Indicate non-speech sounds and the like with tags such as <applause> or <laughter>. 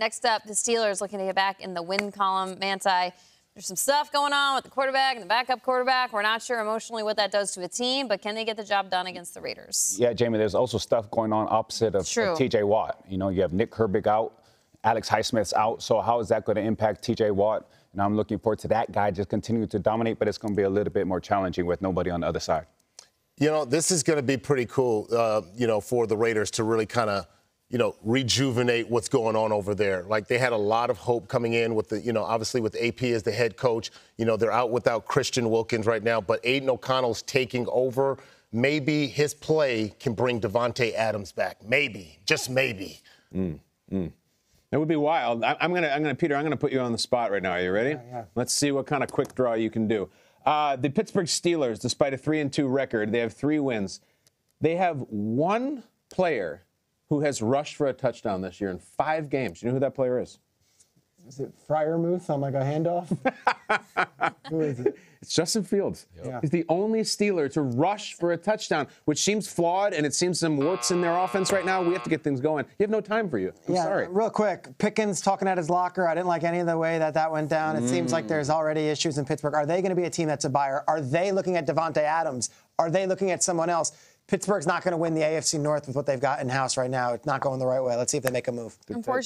next up, the Steelers looking to get back in the win column. Manti, there's some stuff going on with the quarterback and the backup quarterback. We're not sure emotionally what that does to a team, but can they get the job done against the Raiders? Yeah, Jamie, there's also stuff going on opposite of, of TJ Watt. You know, you have Nick Herbig out, Alex Highsmith's out. So how is that going to impact TJ Watt? And I'm looking forward to that guy just continuing to dominate, but it's going to be a little bit more challenging with nobody on the other side. You know, this is going to be pretty cool, uh, you know, for the Raiders to really kind of, you know, rejuvenate what's going on over there. Like they had a lot of hope coming in with the, you know, obviously with AP as the head coach. You know, they're out without Christian Wilkins right now, but Aidan O'Connell's taking over. Maybe his play can bring Davante Adams back. Maybe, just maybe. It would be wild. I, I'm gonna, I'm gonna, Peter. I'm gonna put you on the spot right now. Are you ready? yeah. Let's see what kind of quick draw you can do. Uh, the Pittsburgh Steelers, despite a three and two record, they have three wins. They have one player who has rushed for a touchdown this year in five games. You know who that player is? Is it Freiermuth on like a handoff? <laughs> Who is it? It's Justin Fields. Yeah. He's the only Steeler to rush for a touchdown, which seems flawed, and it seems some warts in their offense right now. We have to get things going. You have no time for you. I'm yeah, sorry. real quick. Pickens talking at his locker. I didn't like any of the way that that went down. It seems like there's already issues in Pittsburgh. Are they going to be a team that's a buyer? Are they looking at Davante Adams? Are they looking at someone else? Pittsburgh's not going to win the AFC North with what they've got in house right now. It's not going the right way. Let's see if they make a move. Unfortunately,